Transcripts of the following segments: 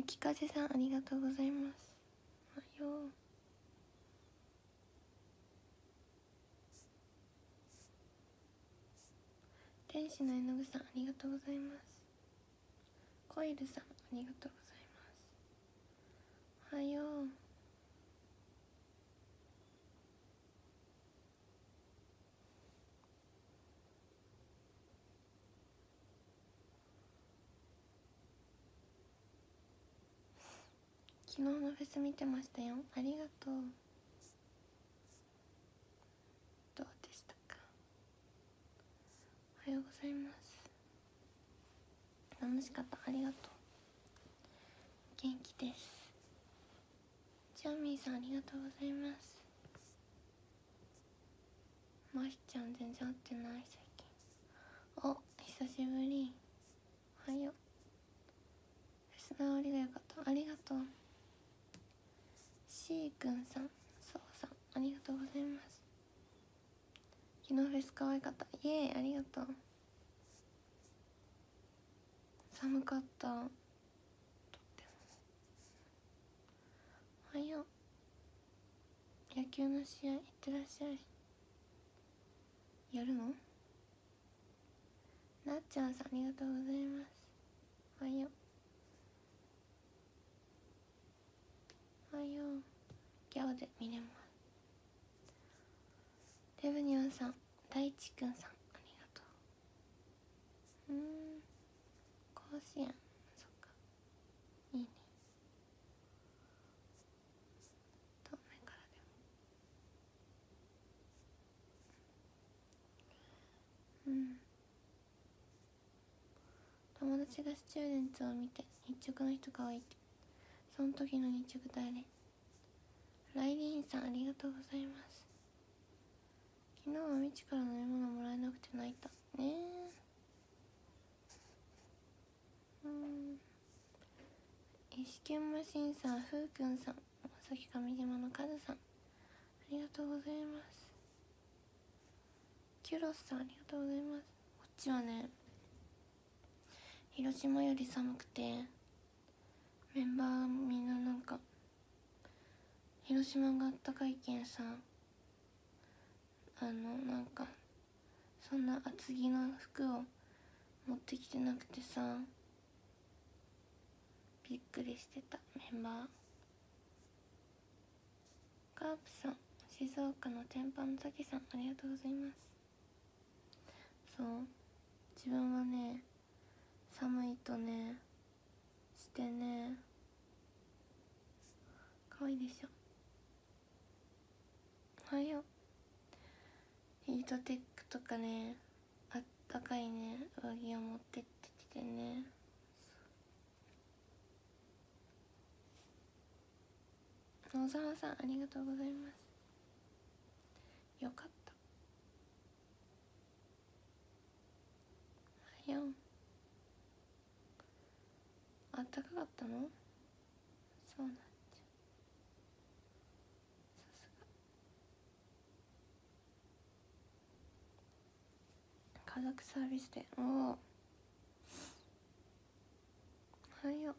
ゆきかぜさんありがとうございます。おはよう天使の絵の具さんありがとうございます。コイルさんありがとうございます。おはよう昨日のフェス見てましたよ。ありがとう。どうでしたか？おはようございます。楽しかった？ありがとう。元気です。ジャミーさんありがとうございます。ましちゃん全然会ってない最近。お久しぶり。おはよう。フェスの終わりがよかった。ありがとう。しーくんさんそうさんありがとうございます。昨日フェス可愛かった。イエーイありがとう。寒かった。とってもおはよう。野球の試合行ってらっしゃい。やるの？なっちゃんさんありがとうございます。おはよう。おはよう。ギャオで見れますレブニョンさん。大地くんさん。ありがとううん甲子園そっか。いいね。遠目からでもうん。友達がスチューデンツを見て日直の人が多いって。その時の日直誰ライディーンさんありがとうございます。昨日はみちから飲み物もらえなくて泣いた。ねうん。石剣マシンさんふうくんさんまさき上島のカズさん。ありがとうございます。キュロスさんありがとうございます。こっちはね広島より寒くてメンバーみんななんか広島があったかいけんさん。あのなんかそんな厚着の服を持ってきてなくてさ。びっくりしてたメンバー。カープさん静岡の天パの滝さんありがとうございます。そう自分はね寒いとねしてね可愛いでしょ。おはよ。ヒートテックとかねあったかいね上着を持ってってきてね。野沢さんありがとうございます。よかった。おはよあったかかったの？そうなんじゃさすが家族サービスでおおおはよ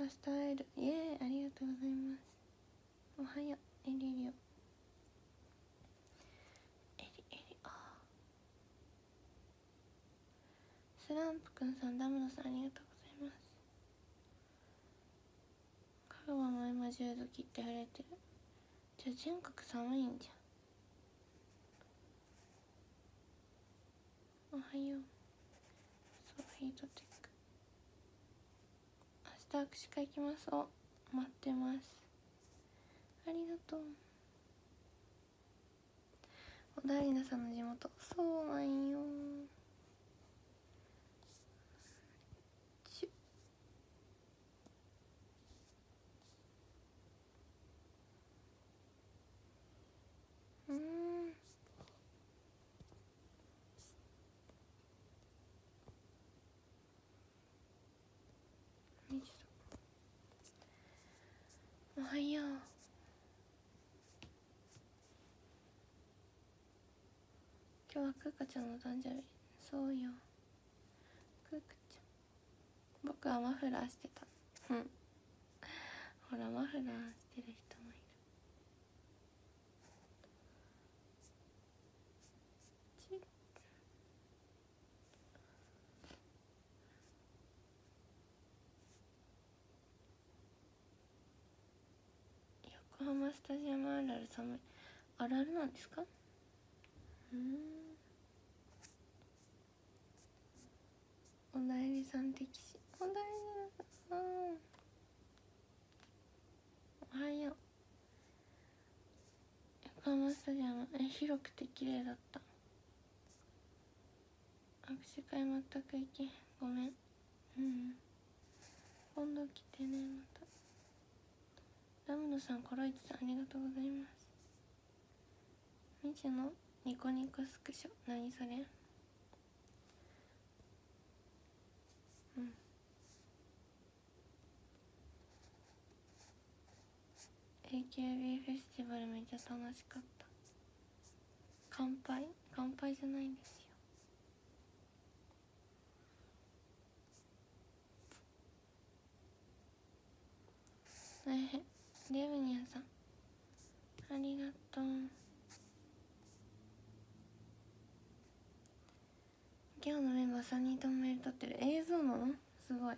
明日会えるイエーイ。ありがとうございます。おはようエリリオ。エリエリ。あー。スランプくんさんダムノさんありがとうございます。香川も今10度切って晴れてる。じゃあ全国寒いんじゃん。おはよう。そうヒートテック。明日握手会行きます。お待ってます。ありがとう。小田里奈さんの地元。そうなんよちゅうんよいしはよう今日はクーカちゃんの誕生日。そうよ。クーカち僕はマフラーしてた。うん。ほらマフラーしてる人もいるち横浜スタジアムあるある寒い。あるあるなんですか？うん。おだいりさん的し。おだいりさん。おはよう。横浜スタジアム。え広くて綺麗だった。握手会全く行けごめん。うん。今度来てね。またラムノさんコロイチさんありがとうございます。みちのニコニコスクショ何それ？うん。AKB フェスティバルめっちゃ楽しかった。乾杯？乾杯じゃないんですよ。えレブニアさんありがとう。今日のメンバー3人ともメール撮ってる映像なのすごい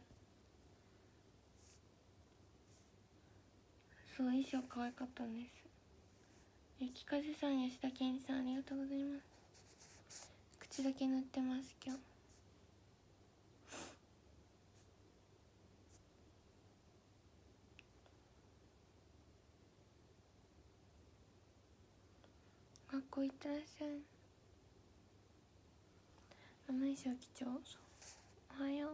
そう。衣装可愛かったんです雪風さん吉田健一さんありがとう。ございます口だけ塗ってます今日学校行ってらっしゃいあの衣装貴重。おはよ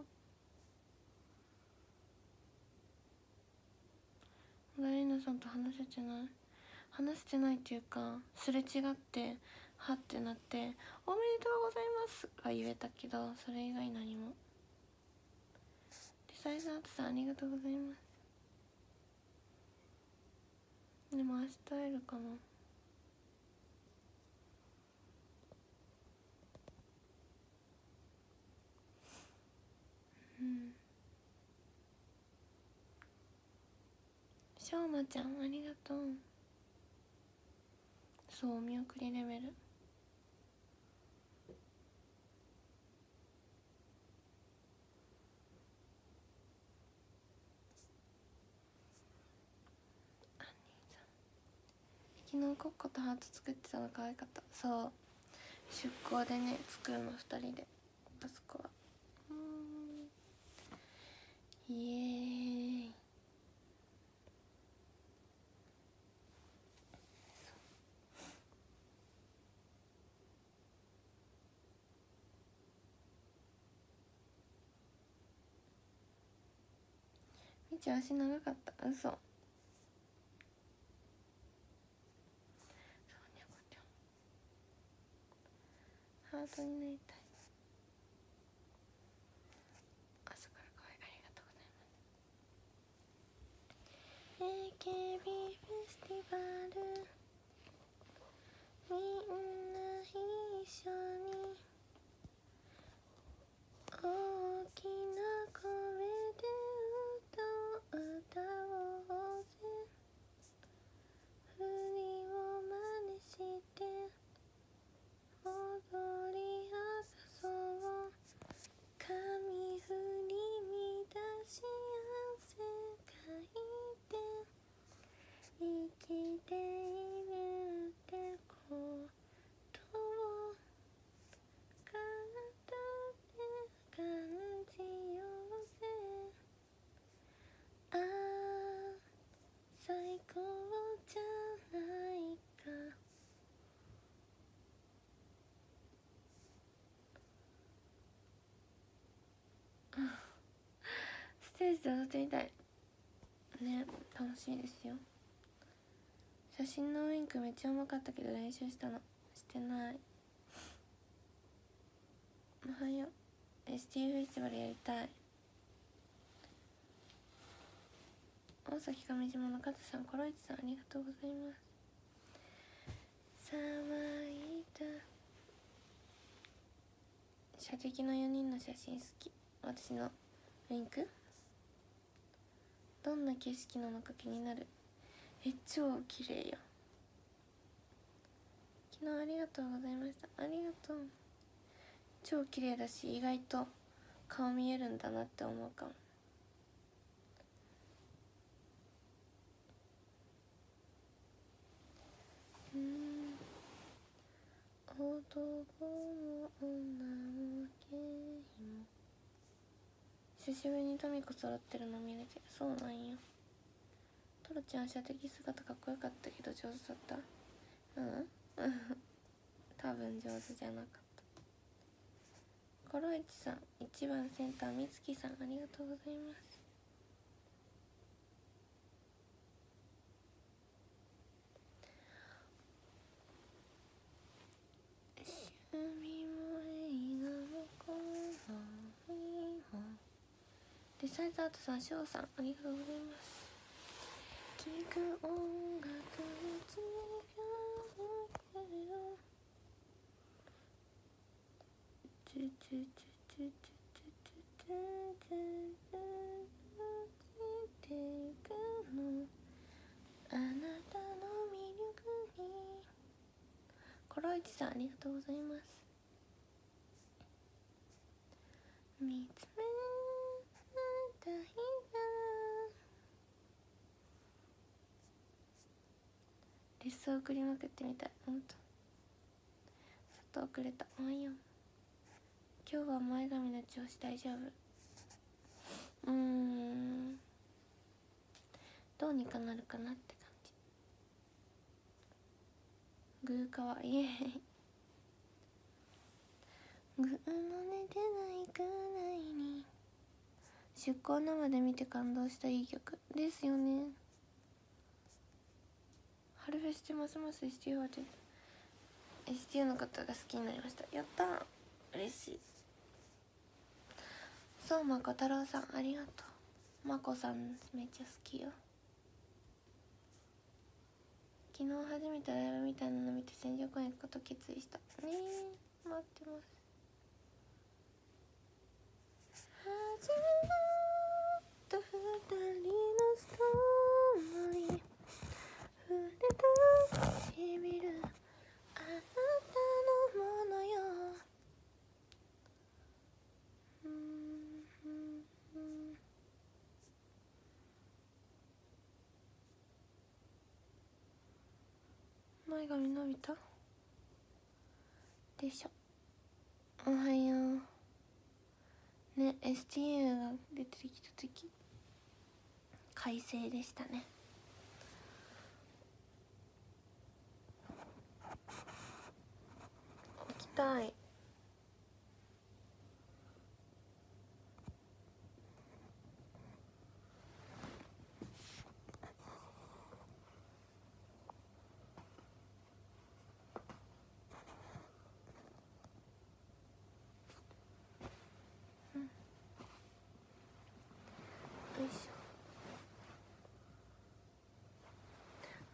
う。ダイナさんと話せてない。話してないっていうかすれ違ってはってなって「おめでとうございます」は言えたけどそれ以外何も。リサイズアートさんありがとうございます。でも明日会えるかな。うん。しょうまちゃんありがとう。そうお見送りレベル。あ兄さん。昨日コッコとハート作ってたの可愛かった。そう。出向でね作るの2人で。あそこはイエーイ。みち足長かった。嘘。そうねこちゃんハートになりたい朝から可愛いありがとうございます AKB フェスティバルみんな一緒に大きな声で歌を歌おうぜ振りを真似して踊り朝そう髪振り乱し汗かいて生きているってことを体で感じようぜああ最高じゃないか。ステージで踊ってみたい。ね楽しいですよ。写真のウインクめっちゃうまかったけど練習したの。してない。おはよう。ST フェスティバルやりたい。大崎上島の加藤さんコロイチさんありがとうございます。騒いだ射的の4人の写真好き。私のリンク？どんな景色なのか気になる。え超綺麗よ。昨日ありがとうございました。ありがとう。超綺麗だし意外と顔見えるんだなって思うかも。うん。男も女もゲイも。久しぶりにトミコ揃ってるの見れてそうなんよ。トロちゃん射的姿かっこよかったけど上手だった？うん？多分上手じゃなかった。コロイチさん1番センターみつきさんありがとうございます。デサイズアートさん翔さんありがとうございます。聴く音楽に違うけどチュチュチュチュチュチュチュチュチュチュチュていくのあなたの魅力にコロイチさんありがとうございます見つめたいなレッスン送りまくってみたい。ほんと。ちょっと遅れた。まあいいよ。今日は前髪の調子大丈夫。うん。どうにかなるかなって感じ。グーかわいいグーの寝てないくらいに。出向生で見て感動したいい曲ですよね。春フェスでますます STU は STU の方が好きになりました。やったー。嬉しい。そうまこ太郎さんありがとう。まこさんめっちゃ好きよ。昨日初めてライブみたいなの見て戦場公演行くこと決意した。ねえ待ってます。始まった二人のストーリー。れた唇あなたのものようんうん前髪伸びた？でしょ。おはよう。ね STU が出てきた時。快晴でしたね。たい。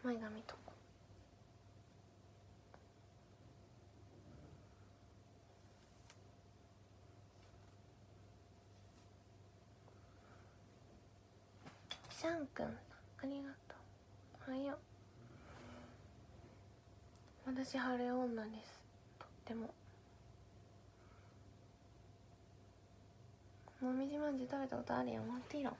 前髪とゃんくんありがとう。おはよう。私晴れ女です。とっても。もみじまんじゅう食べたことあるよ。もちろん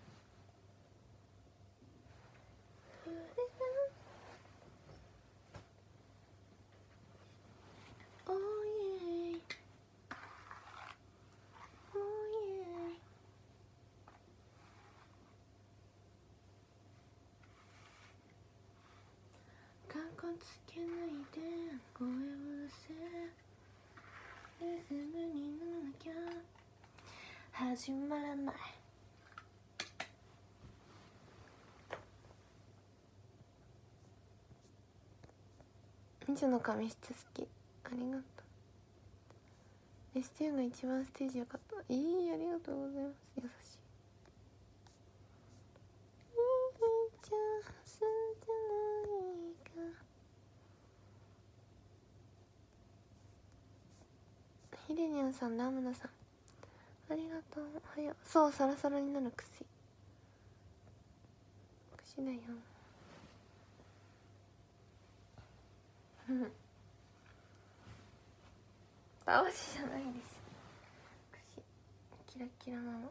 ーイエイおーイエイかっこつけないで声を出せリズムに乗らなきゃ始まらない。みちょの髪質好き。ありがとう。STU が一番ステージ良かった。えー、ありがとうございます。優しい。いいチャンスじゃないか。ヒデニャンさんラムナさんありがとう。おはよう。そうサラサラになる薬薬だよ。うん。倒しじゃないです。薬キラキラなの。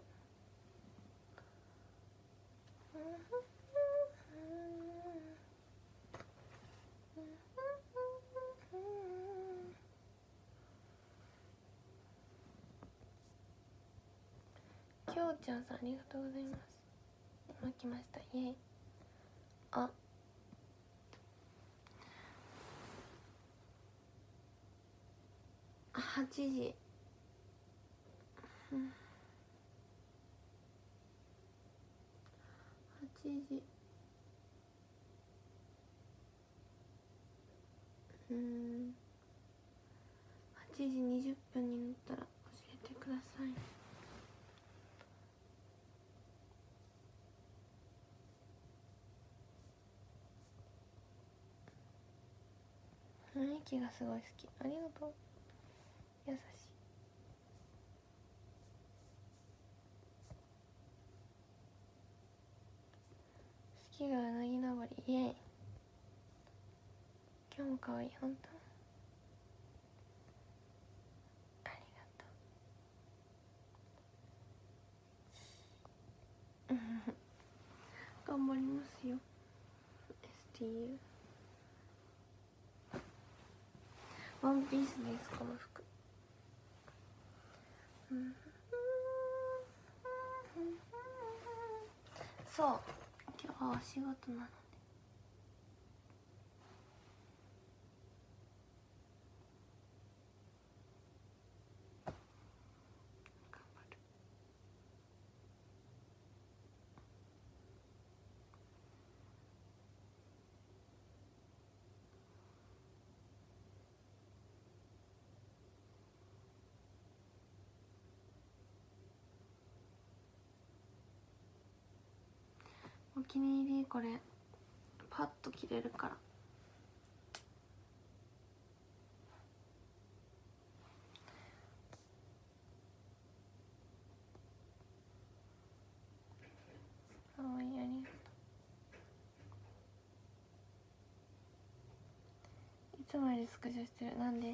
きょうちゃんさんありがとうございます。今来ました。イエイ。あ。8時。うん8時。うん。8時20分になったら教えてください。雰囲気がすごい好き。ありがとう。優しい。好きがうなぎ登りイエイ。今日も可愛い本当。ありがとう。頑張りますよ。STU ワンピースですこの服。そう。今日はお仕事なのお気に入りこれ。パッと着れるから。かわいいありがとう。いつもよりスクショしてる。なんで？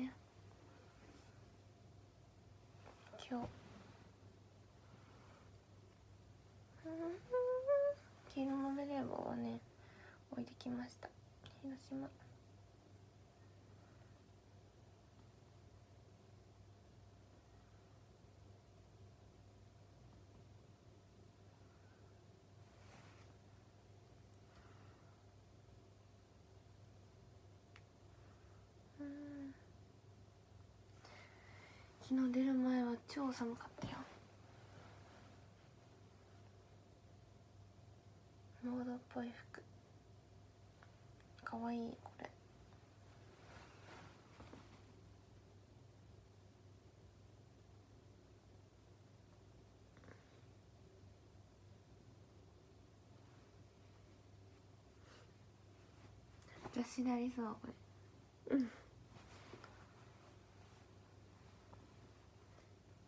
今日。黄色のベレー帽をね置いてきました。広島。昨日出る前は超寒かったよ。モードっぽい服。かわいいこれ。雑誌でありそうこれ。うん。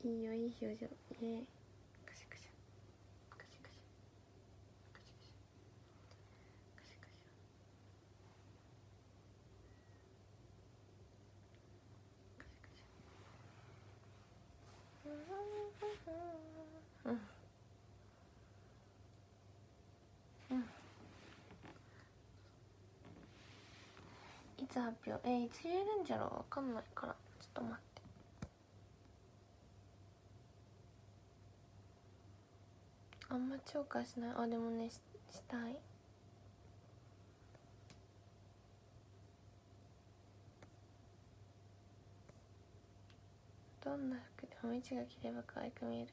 いいよいい表情。イエーイつ発表。えいつ言えるんじゃろう？わかんないから。ちょっと待って。あんま超過しない？あでもねししたい。どんな服でも位置が着れば可愛く見える。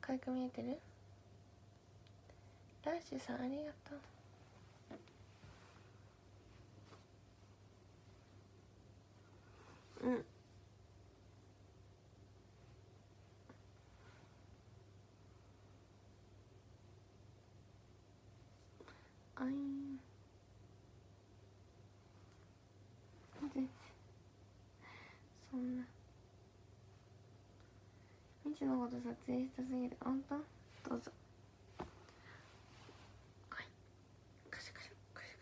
可愛く見えてる？ラッシュさんありがとう。うん。あいん全然そんな。みチのこと撮影したすぎる本当どうぞはいカシャカシャカシャ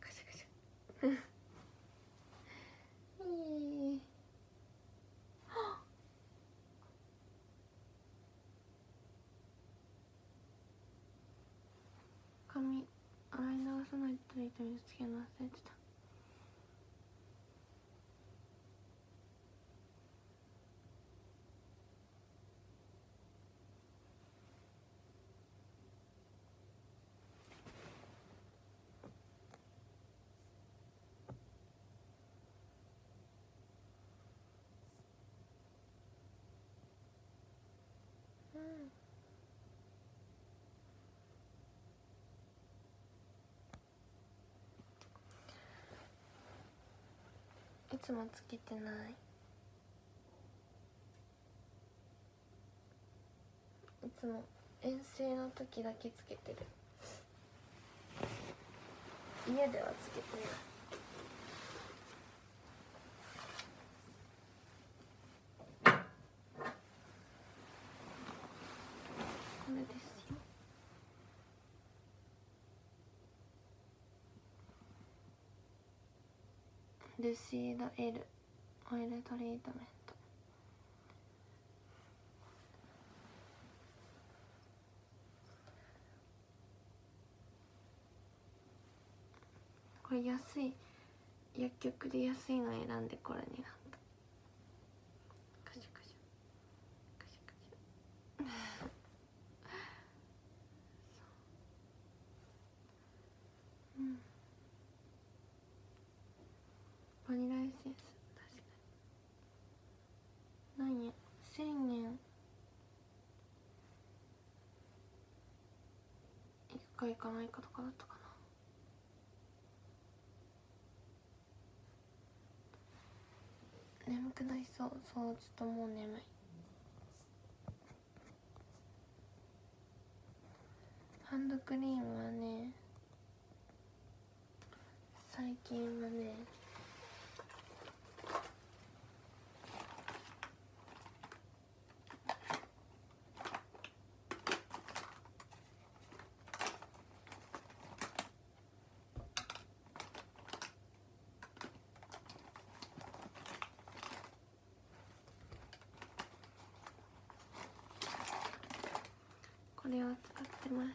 カシャカシャカシャいい髪洗い流さないとトリートメントつけるの忘れてた。うん。つもつけてない。いつも遠征の時だけつけてる。家ではつけてないこれですよルシード L オイルトリートメント。これ安い薬局で安いの選んでこれになったカシャカシャカシャカシャそううんバニラエッセンス確かに何円1000円行くか行かないかとかだったかな。眠くなりそう。そうちょっともう眠い。ハンドクリームはね最近はねこれを使ってます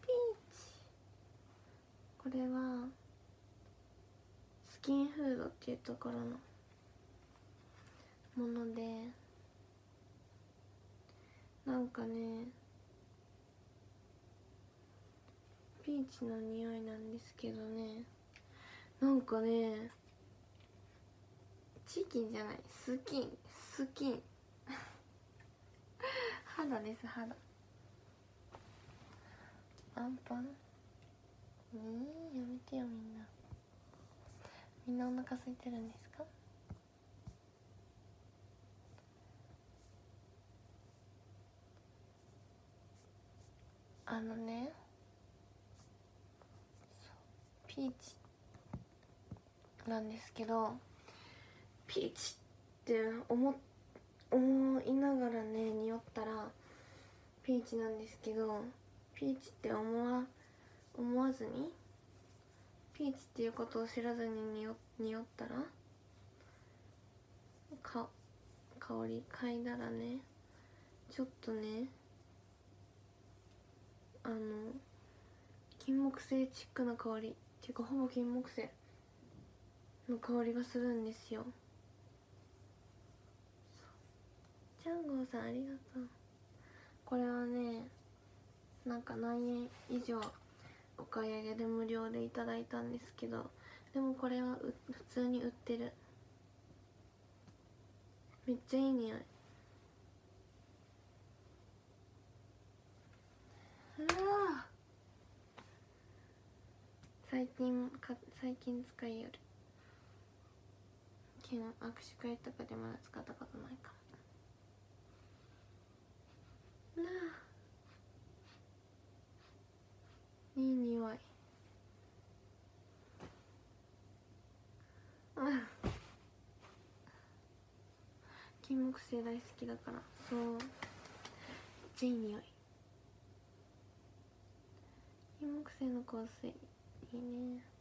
ピーチ。これはスキンフードっていうところのものでなんかねピーチの匂いなんですけどね。なんかねチキンじゃないスキン。スキン。肌です肌アンパン？えー、やめてよみんな。みんなお腹空いてるんですか？あのねピーチなんですけどピーチって思思いながらね匂ったらピーチなんですけどピーチって思わ思わずにピーチっていうことを知らずに匂匂ったらか香り嗅いだらねちょっとねあの金木犀チックな香りっていうかほぼ金木犀の香りがするんですよ。ャンゴーさんありがとう。これはねなんか何円以上お買い上げで無料でいただいたんですけどでもこれは普通に売ってる。めっちゃいい匂い。うわ最近か最近使いよる。昨日握手会とかでまだ使ったことないか。もいい匂い。キンモ金木犀大好きだから。そう。ジっちゃい。い匂い金木犀の香水。いいね。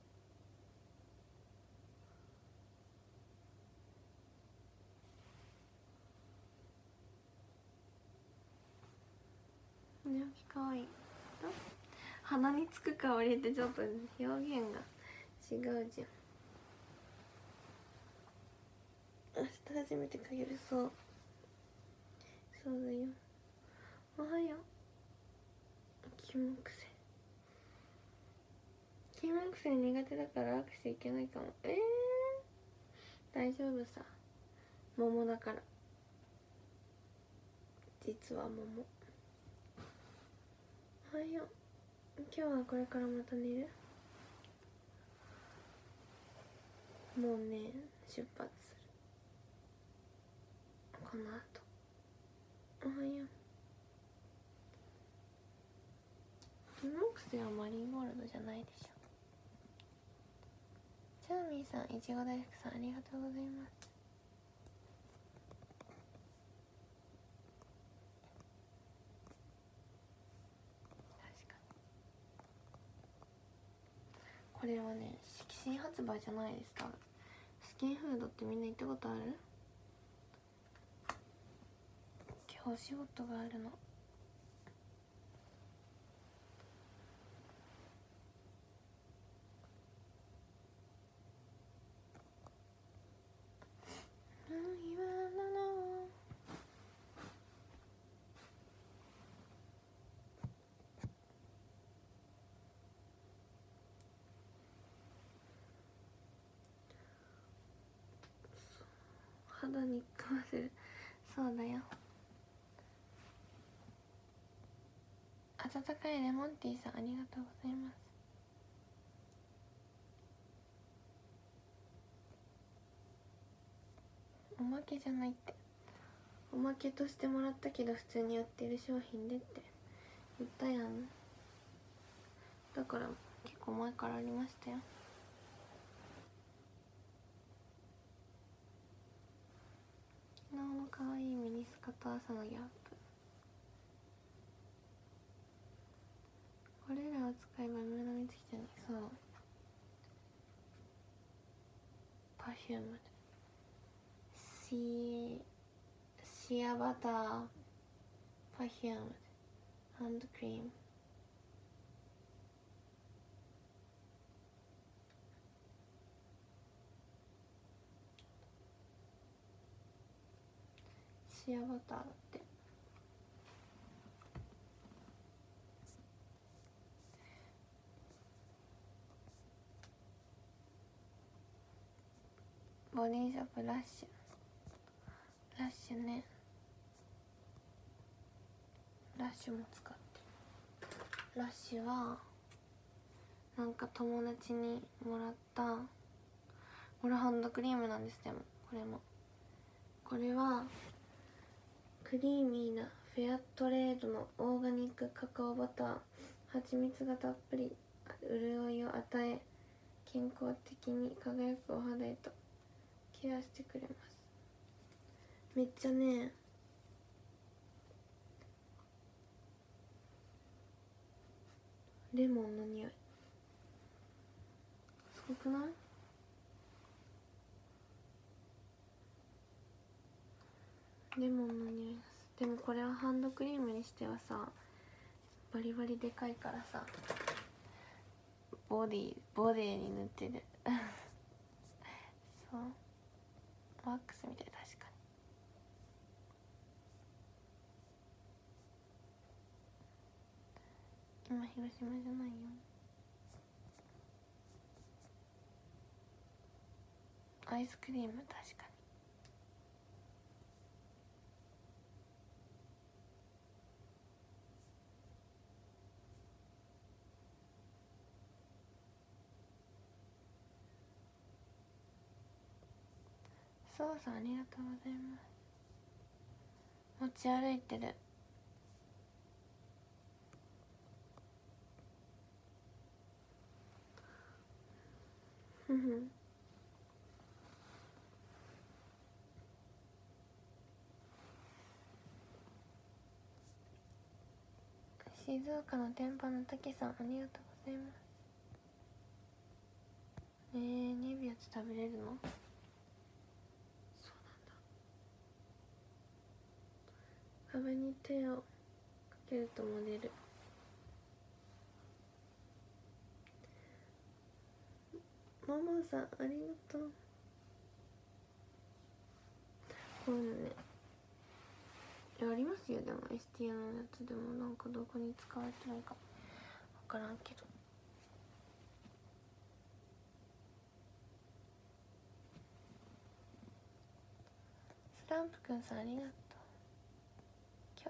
寝起きかわいい鼻につく香りってちょっと表現が違うじゃん明日初めてかけるそうそうだよおはよう金木犀金木犀苦手だから握手いけないかもええー、大丈夫さ桃だから実は桃おはよう。今日はこれからまた寝る？もうね出発する。この後。おはよう。金木犀はマリーゴールドじゃないでしょ。チャーミーさんいちご大福さんありがとうございます。これはね新発売じゃないですか。スキンフードってみんな行ったことある？今日お仕事があるの肌にかませるそうだよ。温かいレモンティーさんありがとうございます。おまけじゃないって。おまけとしてもらったけど普通に売ってる商品でって。言ったやん。だから結構前からありましたよなおのかわいいミニスカと朝のギャップ。これらを使えばムード見つきちゃうに。そう。パフューム。シシアバター。パフューム。ハンドクリーム。シアバターだって。ボディショップラッシュ。ラッシュね。ラッシュも使ってラッシュはなんか友達にもらったこれハンドクリームなんですでもこれも。これはクリーミーなフェアトレードのオーガニックカカオバター蜂蜜がたっぷり潤いを与え健康的に輝くお肌へとケアしてくれます。めっちゃねレモンの匂い。すごくない？レモンの匂いがす。でもこれはハンドクリームにしてはさバリバリでかいからさボディボディに塗ってる。そう。ワックスみたい確かに。今広島じゃないよ。アイスクリーム確かに。そうさんありがとうございます。持ち歩いてる。ふふ。静岡の天パのたけさんありがとうございます。えー、ニビアって食べれるの？壁に手をかけるとモデルママさんありがとう。こういうのね。ありますよ。でも STO のやつでもなんかどこに使われてないか。分からんけど。スランプくんさんありがとう。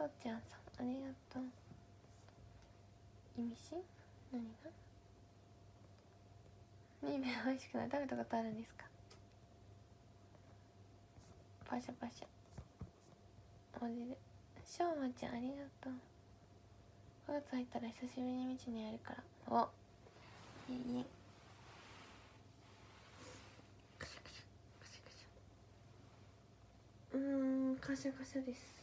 ょうちゃんさんありがとう。意味深？何が？ニーベ美味しくない？食べたことあるんですか？パシャパシャ。モデルしょうまちゃんありがとう。5月入ったら久しぶりに道にやるから。お。いいいカシャカシャ。カシャカシャ。うーんカシャカシャです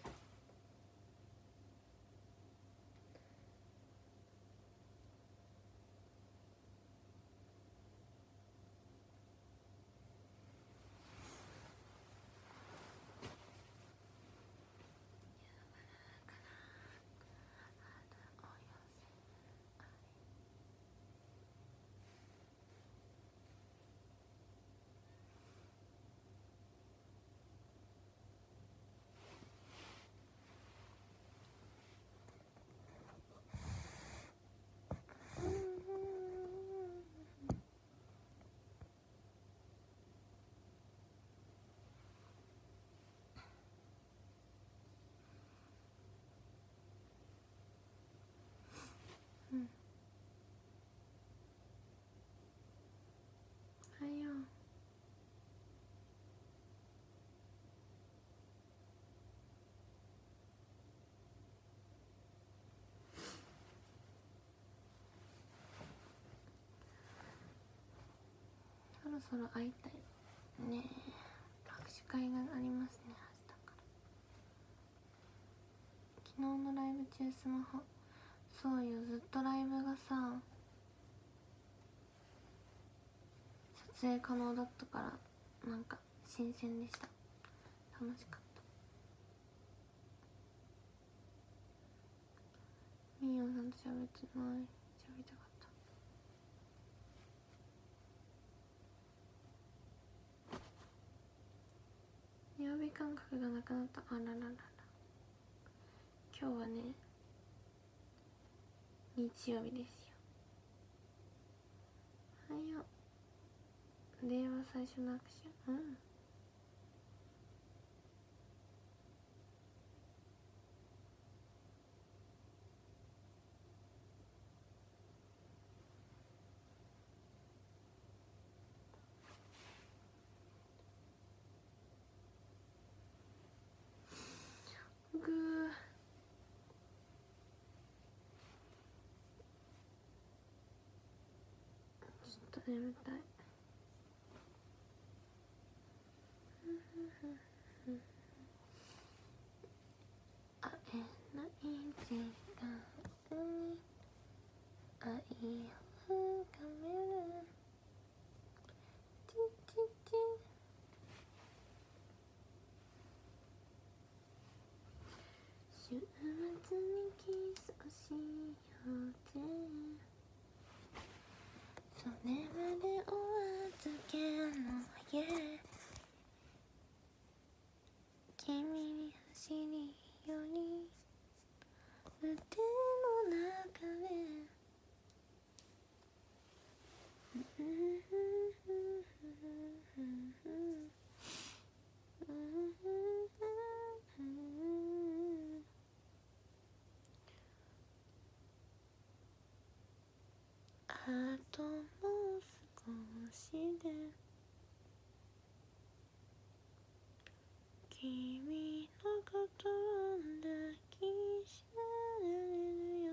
はようそろそろ会いたいね。え握手会がありますね明日から。昨日のライブ中スマホ。そうよずっとライブがさ撮影可能だったからなんか新鮮でした。楽しかった。みーよさんと喋ってない喋りたかった曜日感覚がなくなった。あらららら。今日はね日曜日ですよ。はよ令和最初の握手うんぐーちょっと眠たい。会えない時間。に愛を深め。るチチチ週末にキスをしようぜそれまでお預けの家。君に走り寄り腕の中でともう少しで君のことを抱きしめるよ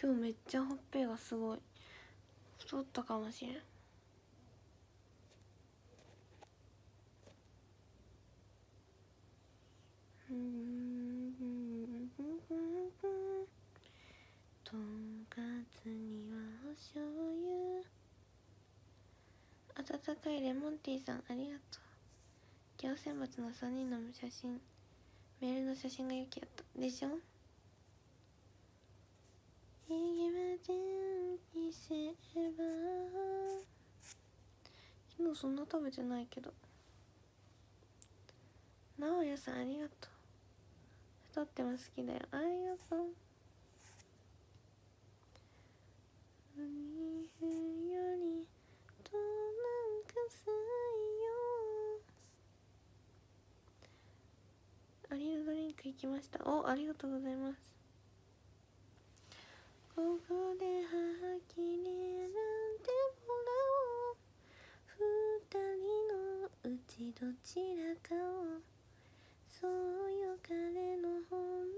今日めっちゃほっぺがすごい。太ったかもしれん。とんかつにはお醤油。温かいレモンティーさんありがとう。行選抜の3人の写真。メールの写真がユキやった。でしょ？まで見せば昨日そんな食べてないけど直哉さんありがとう。太っても好きだよありがとう。海よりとなんかさよアリルドリンク行きました。おありがとうございます。どちらかをそうよ彼の本命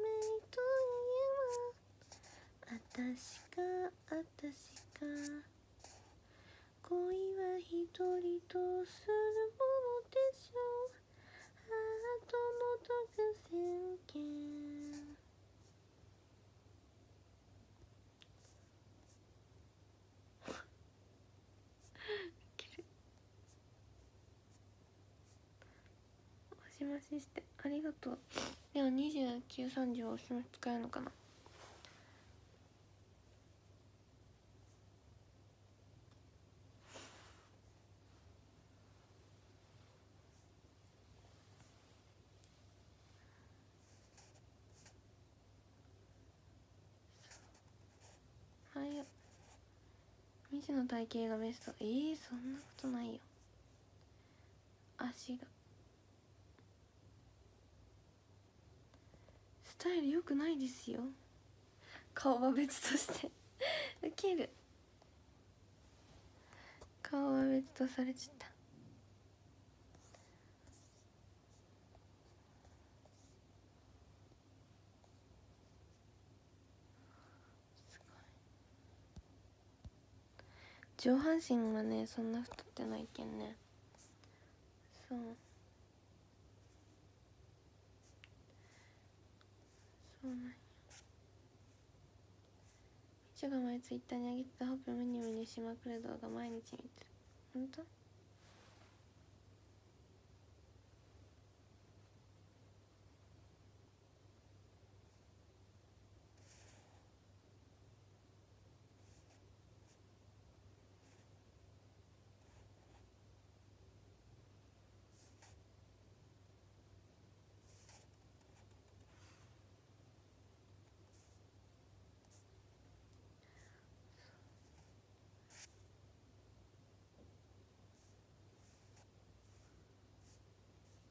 といえば私か私か。恋は一人とするものでしょうハートの独占権ししてありがとう。でも2930はおしまし使えるのかな。はい未知の体型がベスト。えー、そんなことないよ。足が。タイル良くないですよ。顔は別として。ウケる。顔は別とされちゃった。上半身はねそんな太ってないけんね。そう。そうなん。やみちょが前ツイッターに上げてたほっぺムニムニしまくる動画毎日見てる。ほ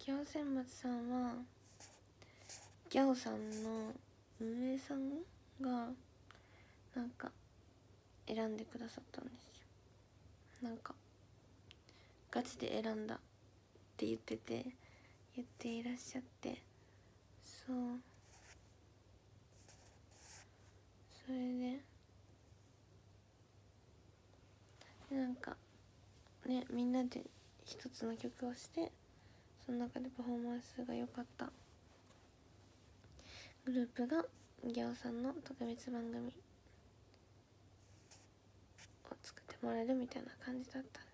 んとギャオ選抜さんはギャオさんの運営さんがなんか選んでくださったんですよ。なんかガチで選んだって言ってて言っていらっしゃってそう。それででなんかねみんなで一つの曲をしてその中でパフォーマンスが良かった。グループがギャオさんの特別番組を作ってもらえるみたいな感じだった。ね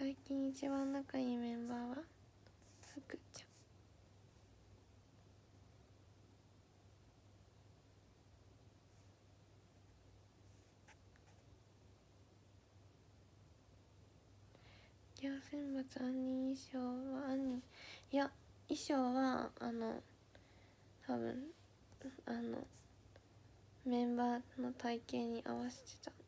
最近一番仲いいメンバーは？福ちゃん。いや選抜杏仁衣装は杏仁いや衣装はあの多分あのメンバーの体型に合わせてた。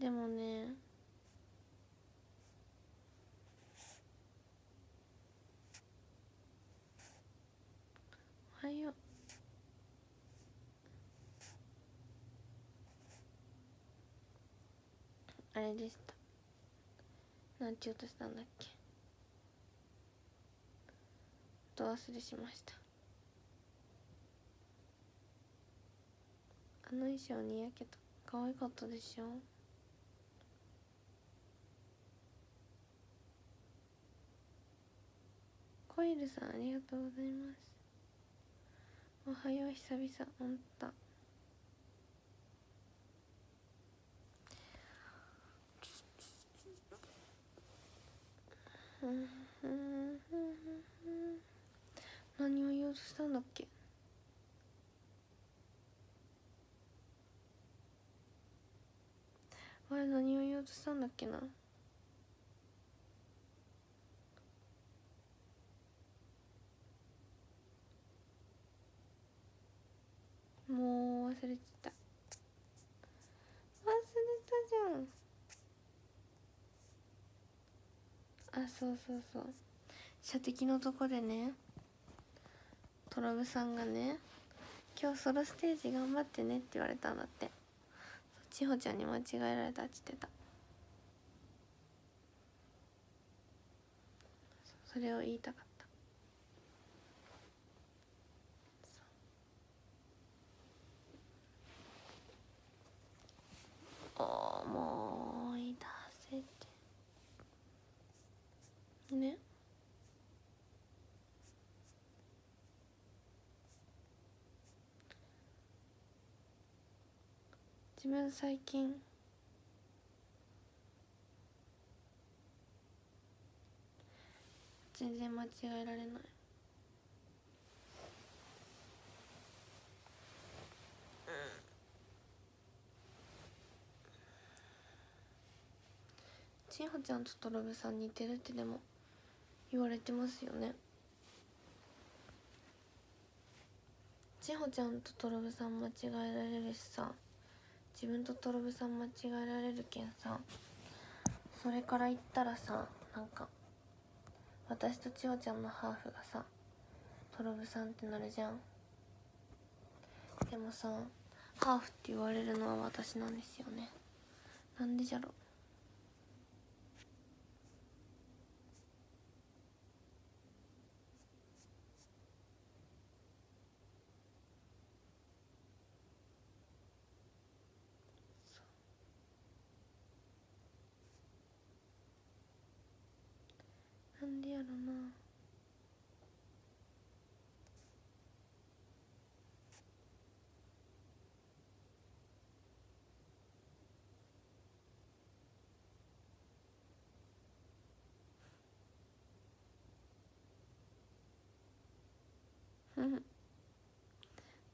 でもね。おはよう。あれでした。なんて言うとしたんだっけ。と忘れしました。あの衣装似合けた。可愛かったでしょ。コイルさんありがとうございます。おはよう久々おんた何を言おうとしたんだっけ？あれ何を言おうとしたんだっけな？もう忘れてた。忘れたじゃん。あそうそうそう。射的のとこでねトラブさんがね「今日ソロステージ頑張ってね」って言われたんだって。千穂ちゃんに間違えられたって言ってた。それを言いたかった。思い出せてね。自分最近全然間違えられない。千穂ちゃんとトロブさん似てるってでも言われてますよね。千穂ちゃんとトロブさん間違えられるしさ。自分とトロブさん間違えられるけんさ。それから言ったらさなんか私と千代ちゃんのハーフがさトロブさんってなるじゃん。でもさハーフって言われるのは私なんですよね。なんでじゃろなんでやろなうん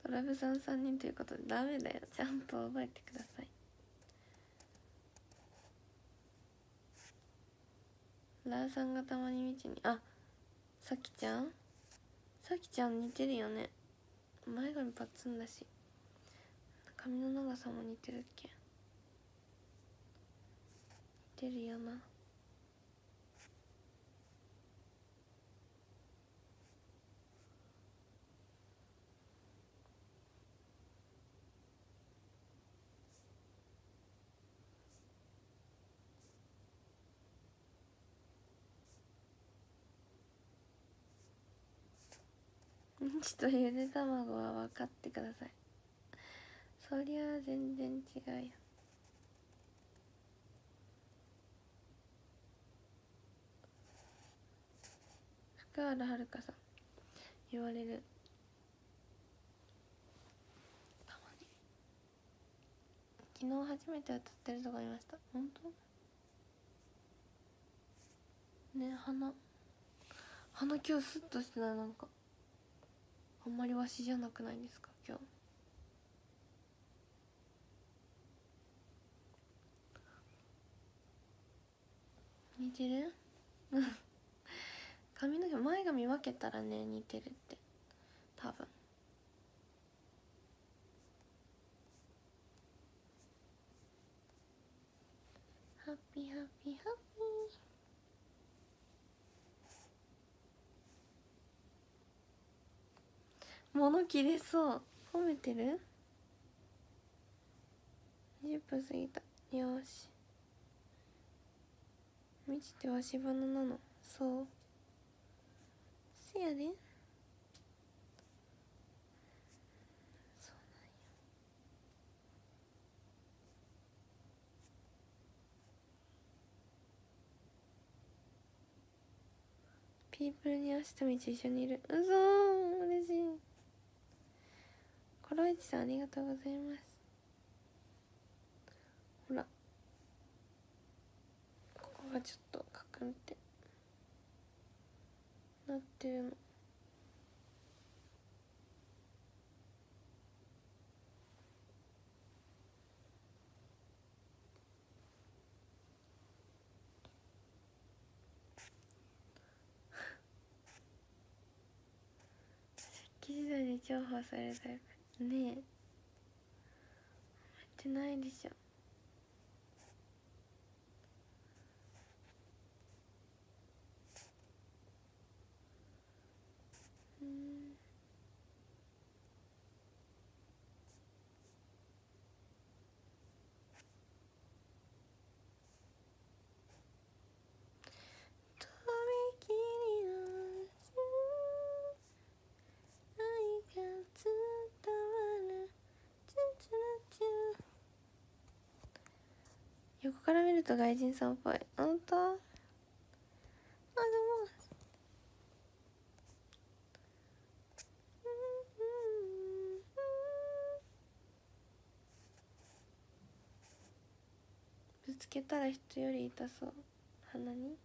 ドラブさん3人ということでダメだよ。ちゃんと覚えてください。ラーさんがたまに道にあさきちゃん？さきちゃん似てるよね。前髪パッツンだし。髪の長さも似てるっけ。似てるよな。ちとゆで卵は分かってください。そりゃ全然違うよ福原遥さん言われる。たまに。昨日初めて歌ってるとこいました。本当？ね鼻。鼻今日スッとしてないなんか。あんまりわしじゃなくないですか？今日。似てる？髪の毛前髪分けたらね似てるって。多分。ピーハッピーハッピー物切れそう。褒めてる？20分過ぎた。よし。みちってわし花なの？そう。せやで。そうなんや。ピープルに明日道一緒にいる。うそー。嬉しい。ロイチさんありがとうございます。ほら。ここがちょっとカクンって。なってるの。石器時代に重宝されたねえ。覚えてないでしょうんとびきりの愛が伝わるチュチュルチュ横か外人さんっぽい。本当？あでも。ぶつけたら人より痛そう。鼻に？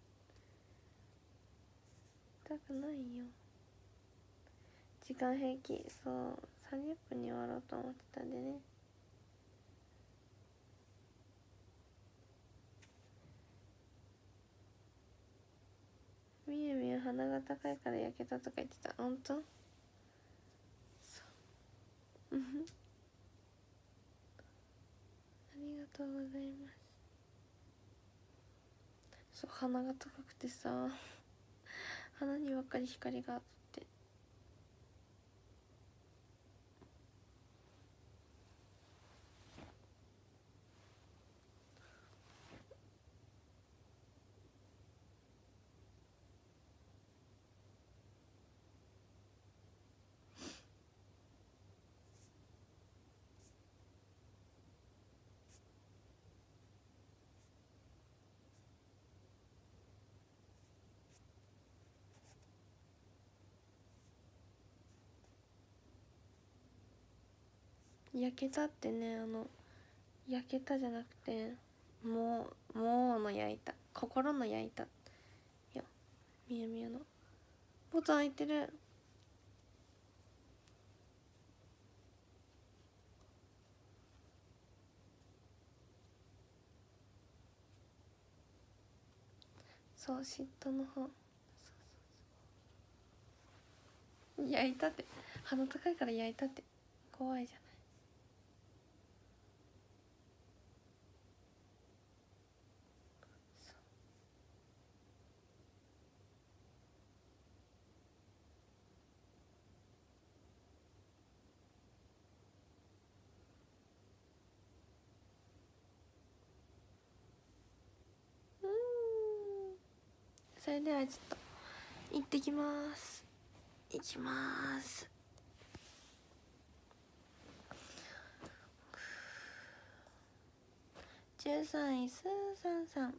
痛くないよ。時間平気。そう。30分に終わろうと思ってたんでね。みゆみゆ鼻が高いから焼けたとか言ってた。本当？そう。ありがとうございます。そう鼻が高くてさ。鼻にばっかり光が焼けたってねあの焼けたじゃなくてもうもうの焼いた。心の焼いた。いやみゆみゆの。ボタン開いてる。そう嫉妬の方。そうそうそう。焼いたって。鼻高いから焼いたって。怖いじゃなれではちょっと行ってきます。行きます。13位スーさんさん。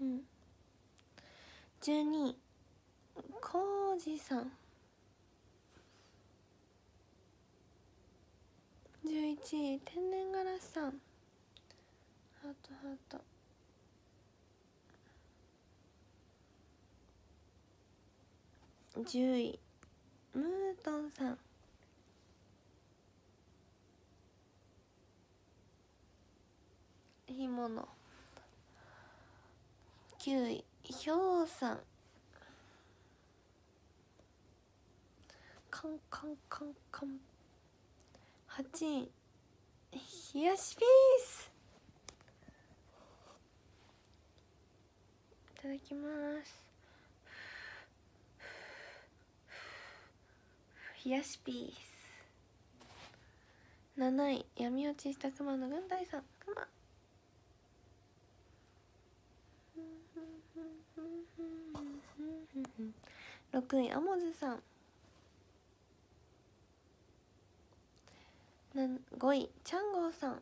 うん。12位コウジさん11位天然ガラスさん。ハートハート。10位ムートンさん。干物。9位ひょうさん。カンカンカンカン。8位冷やしピース。いただきます。冷やしピース。7位闇落ちした熊の軍隊さん。熊6位アモズさん。5位チャンゴーさん。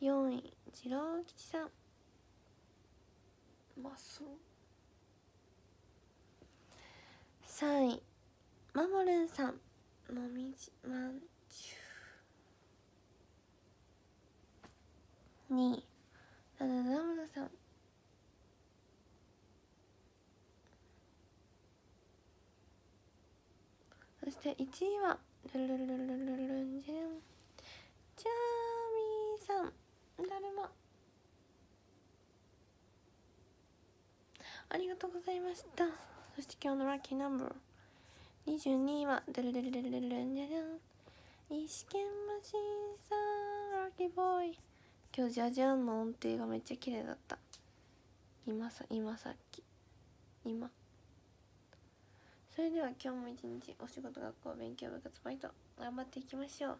4位次郎吉さん。まあそう3位マモルンさん。もみじまんじゅう。2位ダダダムダさん。ゃあ1位はルルルルルルンじゃんチャーミーさん。だるま。ありがとうございました。そして今日のラッキーナンバー。22位はドルルルルルルンジャン。ゃん石剣マシンさんラッキーボーイ。今日ジャジャンの音程がめっちゃ綺麗だった。今さ今さっき。今。それでは今日も一日お仕事学校勉強部活バイト頑張っていきましょう。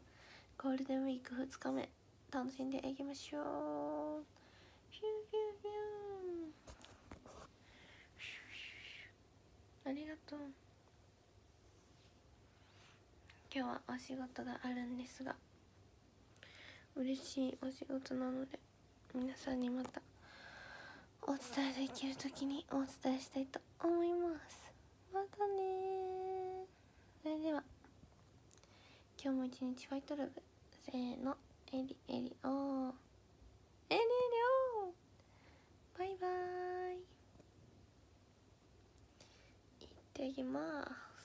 ゴールデンウィーク2日目。楽しんでいきましょう。ヒューヒューヒュー。ありがとう。今日はお仕事があるんですが。嬉しいお仕事なので皆さんにまたお伝えできる時にお伝えしたいと思います。またねそれでは今日も一日ファイトルブせーのエリエリオー。エリエリオー。バイバイ。いってきます。